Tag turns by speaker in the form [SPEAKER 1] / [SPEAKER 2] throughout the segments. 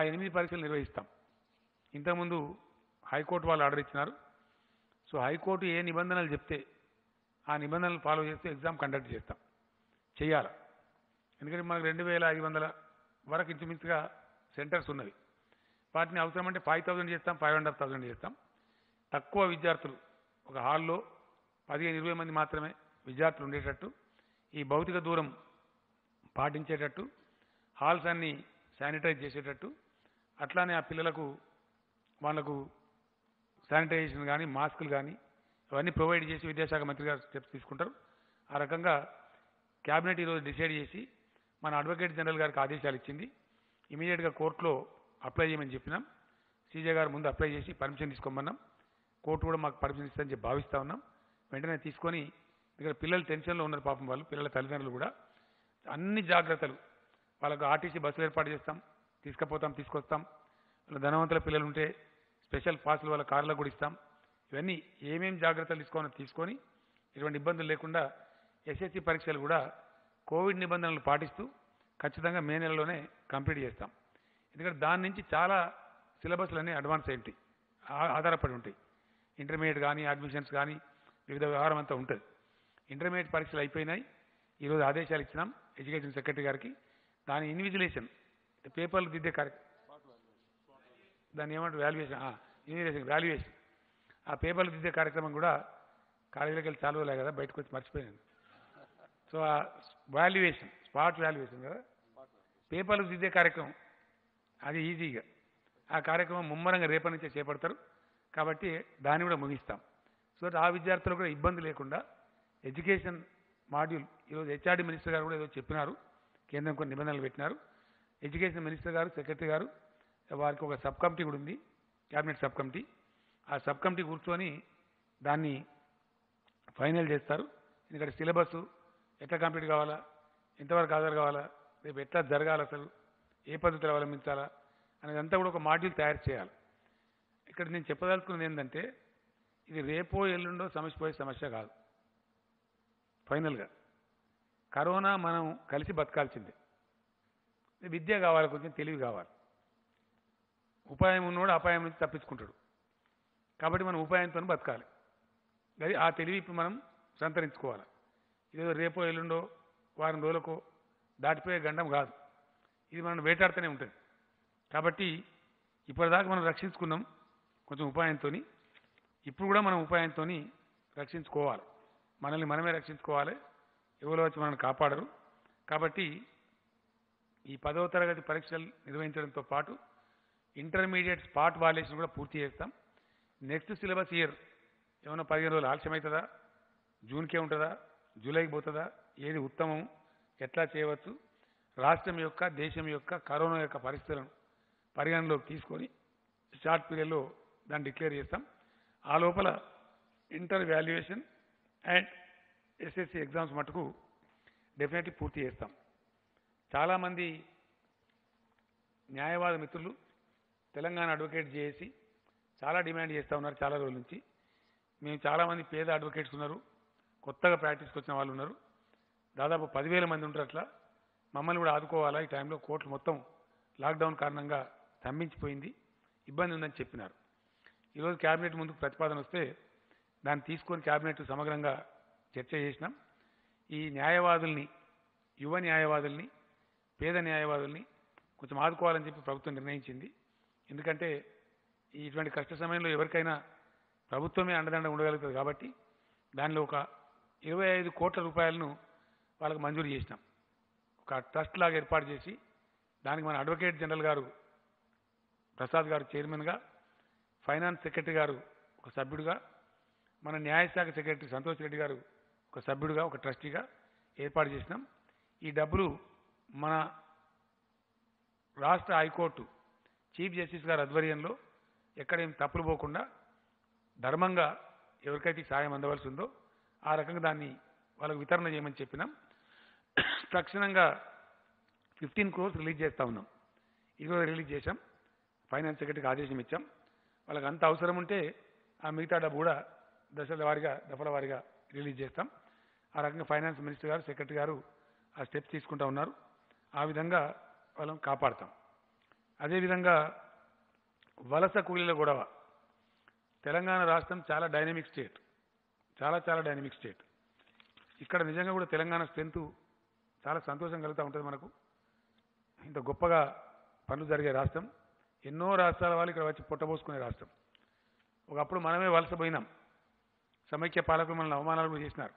[SPEAKER 1] ఆ ఎనిమిది పరీక్షలు నిర్వహిస్తాం. ఇంతకుముందు హైకోర్టు వాళ్ళు ఆర్డర్ ఇచ్చినారు. సో హైకోర్టు ఏ నిబంధనలు చెప్తే ఆ నిబంధనలు ఫాలో చేస్తే ఎగ్జామ్ కండక్ట్ చేస్తాం. చేయాలి. ఎందుకంటే మనకు రెండు వేల ఐదు వందల వరకు ఇంచుమించుగా సెంటర్స్ ఉన్నవి. వాటిని అవసరమంటే ఫైవ్ థౌజండ్ చేస్తాం ఫైవ్ అండ్ హాఫ్ థౌజండ్ చేస్తాం. తక్కువ విద్యార్థులు ఒక హాల్లో పదిహేను ఇరవై మంది మాత్రమే విద్యార్థులు ఉండేటట్టు ఈ భౌతిక దూరం పాటించేటట్టు హాల్స్ అన్ని శానిటైజ్ చేసేటట్టు అట్లానే ఆ పిల్లలకు వాళ్ళకు శానిటైజేషన్ కానీ మాస్కులు కానీ అవన్నీ ప్రొవైడ్ చేసి విద్యాశాఖ మంత్రి గారు స్టెప్స్ తీసుకుంటారు. ఆ రకంగా క్యాబినెట్ ఈరోజు డిసైడ్ చేసి మన అడ్వకేట్ జనరల్ గారికి ఆదేశాలు ఇచ్చింది. ఇమీడియట్గా కోర్టులో అప్లై చేయమని చెప్పినాం. సీజే గారు ముందు అప్లై చేసి పర్మిషన్ తీసుకోమన్నాం. కోర్టు కూడా మాకు పర్మిషన్ ఇస్తుందని చెప్పి భావిస్తూ ఉన్నాం. వెంటనే తీసుకొని ఇక్కడ పిల్లలు టెన్షన్లో ఉన్నారు పాపం వాళ్ళు పిల్లల తల్లిదండ్రులు కూడా. అన్ని జాగ్రత్తలు. వాళ్ళకు ఆర్టీసీ బస్సులు ఏర్పాటు చేస్తాం. తీసుకుపోతాం తీసుకొస్తాం. వాళ్ళ ధనవంతుల పిల్లలు ఉంటే స్పెషల్ పాసులు వాళ్ళ కార్లో కూడా ఇస్తాం. ఇవన్నీ ఏమేం జాగ్రత్తలు తీసుకోవాలో తీసుకొని ఎటువంటి ఇబ్బందులు లేకుండా ఎస్ఎస్సి పరీక్షలు కూడా కోవిడ్ నిబంధనలు పాటిస్తూ ఖచ్చితంగా మే నెలలోనే కంప్లీట్ చేస్తాం. ఎందుకంటే దాని నుంచి చాలా సిలబస్లన్నీ అడ్వాన్స్ అయి ఆధారపడి ఉంటాయి. ఇంటర్మీడియట్ కానీ అడ్మిషన్స్ కానీ వివిధ వ్యవహారం అంతా ఉంటుంది. ఇంటర్మీడియట్ పరీక్షలు అయిపోయినాయి. ఈరోజు ఆదేశాలు ఇచ్చినాం ఎడ్యుకేషన్ సెక్రటరీ గారికి. దాని ఇన్విజిలేషన్ పేపర్లు దిద్దే కార్యక్రమం దాన్ని ఏమంటారు? వాల్యుయేషన్ ఇంజనీరింగ్ వాల్యుయేషన్ ఆ పేపర్లు దిద్దే కార్యక్రమం కూడా కాలేజీలోకి వెళ్ళి చాలవలే కదా బయటకు వచ్చి మర్చిపోయాను. సో ఆ వాల్యుయేషన్ స్పాట్ వాల్యుయేషన్ కదా. పేపర్లు దిద్దే కార్యక్రమం అది ఈజీగా. ఆ కార్యక్రమం ముమ్మరంగా రేపటి నుంచే చేపడతారు. కాబట్టి దాన్ని కూడా ముగిస్తాం. సో ఆ విద్యార్థులు కూడా ఇబ్బంది లేకుండా ఎడ్యుకేషన్ మాడ్యూల్ ఈరోజు హెచ్ఆర్డి మినిస్టర్ గారు కూడా ఏదో చెప్పినారు. కేంద్రం కొన్ని నిబంధనలు పెట్టినారు. ఎడ్యుకేషన్ మినిస్టర్ గారు సెక్రటరీ గారు వారికి ఒక సబ్ కమిటీ కూడా ఉంది క్యాబినెట్ సబ్ కమిటీ. ఆ సబ్ కమిటీ కూర్చొని దాన్ని ఫైనల్ చేస్తారు. ఎందుకంటే సిలబస్ ఎట్లా కంప్లీట్ కావాలా ఎంతవరకు హాజరు కావాలా రేపు ఎట్లా జరగాలి అసలు ఏ పద్ధతిలో అవలంబించాలా అనేదంతా కూడా ఒక మాడ్యూల్ తయారు చేయాలి. ఇక్కడ నేను చెప్పదలుచుకున్నది ఏంటంటే ఇది రేపో ఎల్లుండో సమస్య పోయే సమస్య కాదు. ఫైనల్గా. కరోనా మనం కలిసి బతకాల్సిందే. విద్య కావాలి కొంచెం తెలివి కావాలి. ఉపాయం ఉన్నోడు అపాయం నుంచి తప్పించుకుంటాడు. కాబట్టి మనం ఉపాయంతో బతకాలి. అది ఆ తెలివి ఇప్పుడు మనం సంతరించుకోవాలి. ఇదేదో రేపో ఎల్లుండో వారం రోజులకో దాటిపోయే గండం కాదు. ఇది మనం వేటాడుతూనే ఉంటుంది. కాబట్టి ఇప్పటిదాకా మనం రక్షించుకున్నాం కొంచెం ఉపాయంతో ఇప్పుడు కూడా మనం ఉపాయంతో రక్షించుకోవాలి. మనల్ని మనమే రక్షించుకోవాలి. ఎవరో వచ్చి మనల్ని కాపాడరు. కాబట్టి ఈ పదవ తరగతి పరీక్షలు నిర్వహించడంతో పాటు ఇంటర్మీడియట్ స్పాట్ వాల్యుయేషన్ కూడా పూర్తి చేస్తాం. నెక్స్ట్ సిలబస్ ఇయర్ ఏమైనా పదిహేను రోజులు ఆలస్యం అవుతుందా జూన్కే ఉంటుందా? జూలైకి పోతుందా? ఏది ఉత్తమం? ఎట్లా చేయవచ్చు? రాష్ట్రం యొక్క దేశం యొక్క కరోనా యొక్క పరిస్థితులను పరిగణలోకి తీసుకొని షార్ట్ పీరియడ్లో దాన్ని డిక్లేర్ చేస్తాం. ఆ లోపల inter valuation and SSC exams మటుకు డెఫినెట్లీ పూర్తి చేస్తాం. చాలామంది న్యాయవాద మిత్రులు తెలంగాణ అడ్వకేట్ చేసి చాలా డిమాండ్ చేస్తూ ఉన్నారు చాలా రోజుల నుంచి. మేము చాలామంది పేద అడ్వకేట్స్ ఉన్నారు కొత్తగా ప్రాక్టీస్కి వచ్చిన వాళ్ళు ఉన్నారు. దాదాపు పదివేల మంది ఉంటారు అట్లా. మమ్మల్ని కూడా ఆదుకోవాలా? ఈ టైంలో కోర్టులు మొత్తం లాక్డౌన్ కారణంగా స్తంభించిపోయింది. ఇబ్బంది ఉందని చెప్పినారు. ఈరోజు క్యాబినెట్ ముందుకు ప్రతిపాదన వస్తే దాన్ని తీసుకొని క్యాబినెట్ సమగ్రంగా చర్చ చేసినాం. ఈ న్యాయవాదుల్ని యువ న్యాయవాదుల్ని పేద న్యాయవాదుల్ని కొంచెం ఆదుకోవాలని చెప్పి ప్రభుత్వం నిర్ణయించింది. ఎందుకంటే ఇటువంటి కష్ట సమయంలో ఎవరికైనా ప్రభుత్వమే అండదండ ఉండగలుగుతుంది కాబట్టి దానిలో ఒక ఇరవై ఐదు కోట్ల రూపాయలను వాళ్ళకి మంజూరు చేసినాం. ఒక ట్రస్ట్ లాగా ఏర్పాటు చేసి దానికి మన అడ్వకేట్ జనరల్ గారు ప్రసాద్ గారు చైర్మన్గా ఫైనాన్స్ సెక్రటరీ గారు ఒక సభ్యుడిగా మన న్యాయశాఖ సెక్రటరీ సంతోష్ రెడ్డి గారు ఒక సభ్యుడిగా ఒక ట్రస్టీగా ఏర్పాటు చేసినాం. ఈ డబ్బులు మన రాష్ట్ర హైకోర్టు చీఫ్ జస్టిస్ గారి ఆధ్వర్యంలో ఎక్కడేం తప్పులు పోకుండా ధర్మంగా ఎవరికైతే సాయం అందవలసి ఉందో ఆ రకంగా దాన్ని వాళ్ళకు వితరణ చేయమని చెప్పినాం. తక్షణంగా ఫిఫ్టీన్ క్రోర్స్ రిలీజ్ చేస్తూ ఉన్నాం. ఈరోజు రిలీజ్ చేశాం. ఫైనాన్స్ సెక్రటరీకి ఆదేశం ఇచ్చాం. వాళ్ళకి అంత అవసరం ఉంటే ఆ మిగతా డబ్బు కూడా దశల వారిగా దఫల వారిగా రిలీజ్ చేస్తాం. ఆ రకంగా ఫైనాన్స్ మినిస్టర్ గారు సెక్రటరీ గారు ఆ స్టెప్స్ తీసుకుంటా ఉన్నారు. ఆ విధంగా వాళ్ళని కాపాడతాం. అదేవిధంగా వలస కూలీల గొడవ. తెలంగాణ రాష్ట్రం చాలా డైనమిక్ స్టేట్. చాలా చాలా డైనమిక్ స్టేట్. ఇక్కడ నిజంగా కూడా తెలంగాణ స్ట్రెంత్ చాలా సంతోషం కలుగుతూ ఉంటుంది మనకు. ఇంత గొప్పగా పనులు జరిగే రాష్ట్రం. ఎన్నో రాష్ట్రాల వాళ్ళు ఇక్కడ వచ్చి పొట్టబోసుకునే రాష్ట్రం. ఒకప్పుడు మనమే వలస పోయినాం. సమైక్య పాలకులు మనల్ని అవమానాలు కూడా చేసినారు.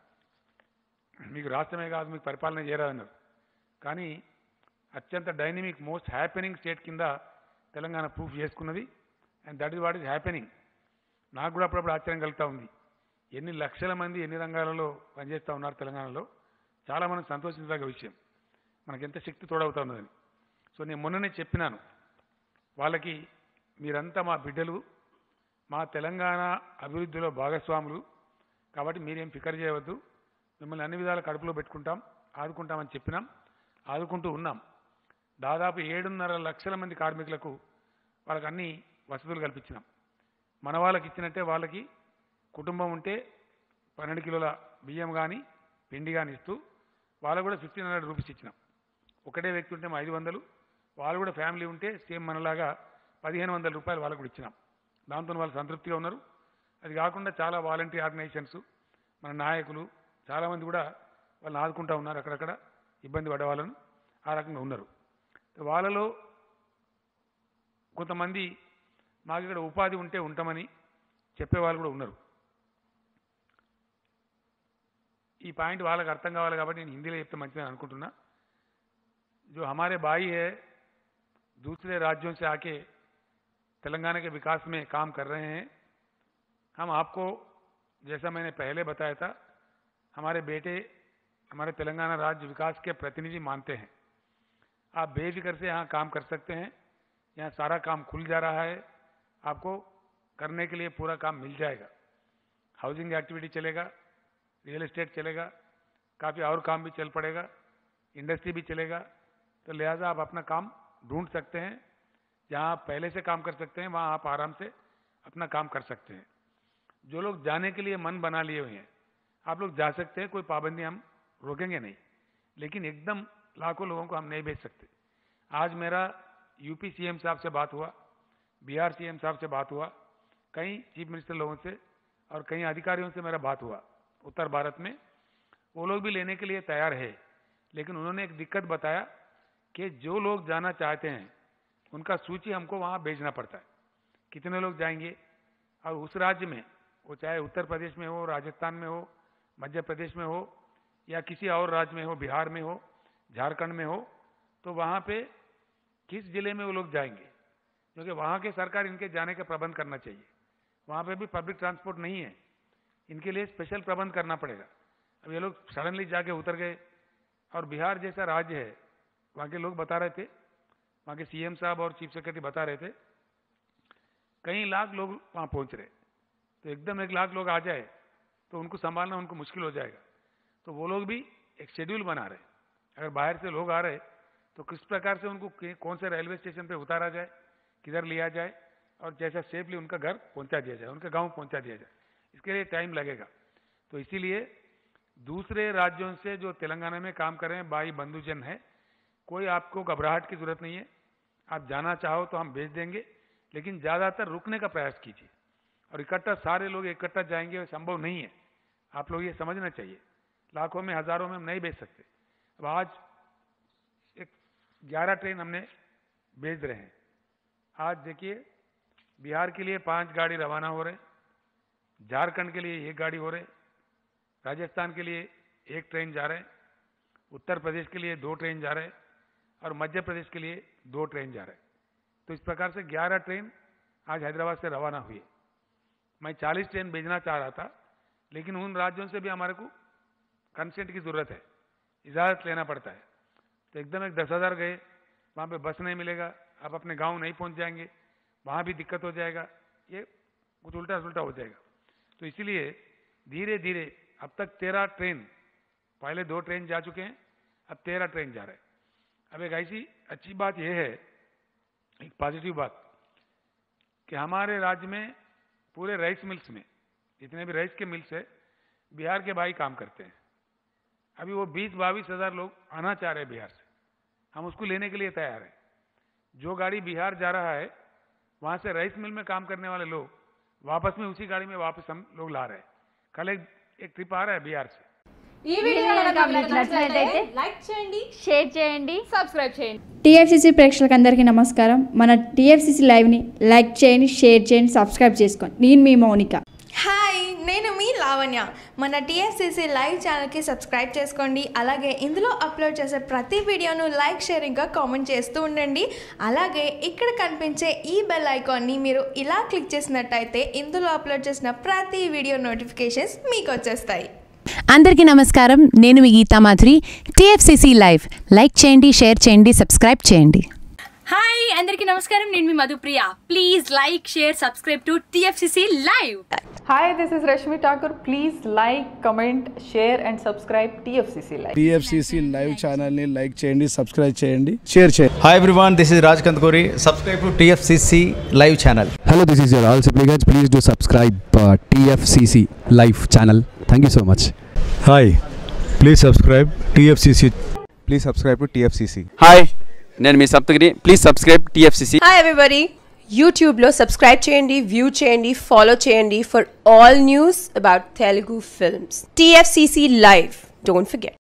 [SPEAKER 1] మీకు రాష్ట్రమే కాదు మీకు పరిపాలన చేయరాదన్నారు. కానీ అత్యంత డైనమిక్ మోస్ట్ హ్యాపెనింగ్ స్టేట్ కింద తెలంగాణ ప్రూఫ్ చేసుకున్నది. And that is what is happening నాకు కూడా అప్పుడప్పుడు ఆశ్చర్యం కలుగుతూ ఉంది. ఎన్ని లక్షల మంది ఎన్ని రంగాలలో పనిచేస్తూ ఉన్నారు తెలంగాణలో? చాలా మనం సంతోషించదగ్గ విషయం. మనకి ఎంత శక్తి తోడవుతా ఉన్నదని సో నేను మొన్ననే చెప్పినాను. వాళ్ళకి మీరంతా మా బిడ్డలు మా తెలంగాణ అభివృద్ధిలో భాగస్వాములు. కాబట్టి మీరేం ఫికర్ చేయవద్దు. మిమ్మల్ని అన్ని విధాల కడుపులో పెట్టుకుంటాం ఆదుకుంటామని చెప్పినాం. ఆదుకుంటూ ఉన్నాం. దాదాపు ఏడున్నర లక్షల మంది కార్మికులకు వాళ్ళకి అన్ని వసతులు కల్పించినాం. మన వాళ్ళకి ఇచ్చినట్టే వాళ్ళకి కుటుంబం ఉంటే పన్నెండు కిలోల బియ్యం కానీ పిండి కానీ ఇస్తూ వాళ్ళకు కూడా ఫిఫ్టీన్ హండ్రెడ్ రూపీస్ ఇచ్చినాం. ఒకటే వ్యక్తి ఉంటే మా ఐదు వందలు వాళ్ళు కూడా ఫ్యామిలీ ఉంటే సేమ్ మనలాగా పదిహేను వందల రూపాయలు వాళ్ళకు కూడా ఇచ్చినాం. దాంతో వాళ్ళు సంతృప్తిగా ఉన్నారు. అది కాకుండా చాలా వాలంటీ ఆర్గనైజేషన్స్ మన నాయకులు చాలామంది కూడా వాళ్ళని ఆదుకుంటా ఉన్నారు అక్కడక్కడ ఇబ్బంది పడే వాళ్ళను ఆ రకంగా ఉన్నారు. వాళ్ళలో కొంతమంది మాకు ఇక్కడ ఉపాధి ఉంటే ఉంటామని చెప్పేవాళ్ళు కూడా ఉన్నారు ఈ పాయింట్ వాళ్ళకి అర్థం కావాలి కాబట్టి నేను హిందీలో చెప్తే మంచిదని అనుకుంటున్నా जो हमारे भाई है दूसरे राज्यों से आके तेलंगाना के विकास में काम कर रहे हैं हम आपको जैसा मैंने पहले बताया था हमारे बेटे हमारे तेलंगाना राज्य विकास के प्रतिनिधि मानते हैं आप बेफिक्र से यहाँ काम कर सकते हैं। यहाँ सारा काम खुल जा रहा है। आपको करने के लिए पूरा काम मिल जाएगा। हाउसिंग एक्टिविटी चलेगा रियल एस्टेट चलेगा, काफ़ी और काम भी चल पड़ेगा इंडस्ट्री भी चलेगा। तो लिहाजा आप अपना काम ढूंढ सकते हैं। जहाँ आप पहले से काम कर सकते हैं, वहाँ आप आराम से अपना काम कर सकते हैं। जो लोग जाने के लिए मन बना लिए हुए हैं, आप लोग जा सकते हैं, कोई पाबंदी हम रोकेंगे नहीं। लेकिन एकदम लाखों लोगों को हम नहीं भेज सकते। आज मेरा यूपी सीएम साहब से बात हुआ बिहार सीएम साहब से बात हुआ, कई चीफ मिनिस्टर लोगों से और कई अधिकारियों से मेरा बात हुआ उत्तर भारत में। वो लोग भी लेने के लिए तैयार है, लेकिन उन्होंने एक दिक्कत बताया कि जो लोग जाना चाहते हैं, उनका सूची हमको वहाँ भेजना पड़ता है। कितने लोग जाएँगे? और उस राज्य में, वो चाहे उत्तर प्रदेश में हो, राजस्थान में हो, मध्य प्रदेश में हो, या किसी और राज्य में हो, बिहार में हो झारखंड में हो तो वहाँ पे किस ज़िले में वो लोग जाएँगे? क्योंकि वहाँ के सरकार इनके जाने का प्रबंध करना चाहिए। वहाँ पे भी पब्लिक ट्रांसपोर्ट नहीं है। इनके लिए स्पेशल प्रबंध करना पड़ेगा। अब ये लोग सडनली जाके उतर गए और बिहार जैसा राज्य है, वहाँ के लोग बता रहे थे, वहाँ के सीएम साहब और चीफ सेक्रेटरी बता रहे थे, कई लाख लोग वहाँ पहुँच रहे। तो एकदम एक लाख लोग आ जाए तो उनको संभालना उनको मुश्किल हो जाएगा। तो वो लोग भी एक शेड्यूल बना रहे अगर बाहर से लोग आ रहे तो किस प्रकार से उनको कौन से रेलवे स्टेशन पे उतारा जाए, किधर लिया जाए और जैसा सेफली उनका घर पहुँचा दिया जाए, उनके गाँव पहुँचा दिया जाए। इसके लिए टाइम लगेगा। तो इसीलिए दूसरे राज्यों से जो तेलंगाना में काम कर रहे हैं, भाई बंधुजन है, कोई आपको घबराहट की ज़रूरत नहीं है। आप जाना चाहो तो हम भेज देंगे, लेकिन ज़्यादातर रुकने का प्रयास कीजिए। और इकट्ठा सारे लोग इकट्ठा जाएँगे संभव नहीं है। आप लोग ये समझना चाहिए। लाखों में, हज़ारों में हम नहीं भेज सकते। अब आज एक ग्यारह ट्रेन हमने भेज रहे हैं। आज देखिए, बिहार के लिए पाँच गाड़ी रवाना हो रहे झारखंड के लिए एक गाड़ी हो रहे राजस्थान के लिए एक ट्रेन जा रहे उत्तर प्रदेश के लिए दो ट्रेन जा रहे और मध्य प्रदेश के लिए दो ट्रेन जा रहे तो इस प्रकार से 11 ट्रेन आज हैदराबाद से रवाना हुई मैं 40 ट्रेन भेजना चाह रहा था, लेकिन उन राज्यों से भी हमारे को कंसेंट की ज़रूरत है। इजाज़त लेना पड़ता है। तो एकदम एक दस हज़ार गए, वहाँ पे बस नहीं मिलेगा, आप अपने गाँव नहीं पहुँच जाएँगे, वहाँ भी दिक्कत हो जाएगा, ये कुछ उल्टा सुलटा हो जाएगा। तो इसलिए धीरे धीरे अब तक तेरह ट्रेन, पहले दो ट्रेन जा चुके हैं, अब तेरह ट्रेन जा रहे हैं। अब एक ऐसी अच्छी बात यह है, एक पॉजिटिव बात, कि हमारे राज्य में पूरे राइस मिल्स में, जितने भी राइस के मिल्स है, बिहार के भाई काम करते हैं। अभी वो बीस बाईस हजार लोग आना चाह रहे हैं बिहार से हम उसको लेने के लिए तैयार हैं जो गाड़ी बिहार जा रहा है वहाँ से राइस मिल में काम करने वाले लोग वापस में उसी गाड़ी में वापस हम लोग ला रहे हैं कल एक एक ट्रिप आ रहा है बिहार से
[SPEAKER 2] ఈ వీడియో కనుక మీకు నచ్చినట్లయితే లైక్ చేయండి
[SPEAKER 3] షేర్ చేయండి
[SPEAKER 2] సబ్స్క్రైబ్ చేయండి
[SPEAKER 4] టీఎఫ్సీసీ ప్రేక్షకులకు అందరికీ నమస్కారం మన టీఎఫ్సీసీ లైవ్ని లైక్ చేయండి షేర్ చేయండి సబ్స్క్రైబ్ చేసుకోండి నేను మీ మౌనిక
[SPEAKER 5] హాయ్ నేను మీ లావణ్య. మన టీఎస్సీసీ లైవ్ ఛానల్కి సబ్స్క్రైబ్ చేసుకోండి. అలాగే ఇందులో అప్లోడ్ చేసే ప్రతి వీడియోను లైక్ షేర్ ఇంకా కామెంట్ చేస్తూ ఉండండి. అలాగే ఇక్కడ కనిపించే ఈ బెల్ ఐకాన్ని మీరు ఇలా క్లిక్ చేసినట్టయితే ఇందులో అప్లోడ్ చేసిన ప్రతి వీడియో నోటిఫికేషన్స్ మీకు వచ్చేస్తాయి.
[SPEAKER 6] అందరికీ నమస్కారం. నేను మీ Geetha Madhuri. TFCC live. Like చేయండి షేర్ చేయండి సబ్స్క్రైబ్ చేయండి.
[SPEAKER 3] హాయ్ అందరికీ నమస్కారం నేను మీ Madhupriya please like share subscribe to TFCC live
[SPEAKER 7] Hi, this is Rashmi Thakur. Please like, comment, share, and subscribe TFCC Live.
[SPEAKER 8] TFCC live ఛానల్ని like చేయండి subscribe చేయండి share చేయండి
[SPEAKER 9] this is Raj Kandkori. Subscribe to TFCC live channel.
[SPEAKER 10] Hello, this is your all supplicants. Please do subscribe uh, TFCC live channel. Thank you so much.
[SPEAKER 9] Hi, please subscribe TFCC. Please subscribe to TFCC.
[SPEAKER 11] Hi నేను మీ Saptagiri. Please subscribe TFCC
[SPEAKER 12] hi everybody యూట్యూబ్లో subscribe చేయండి view చేయండి follow చేయండి for all news about Telugu films TFCC live don't forget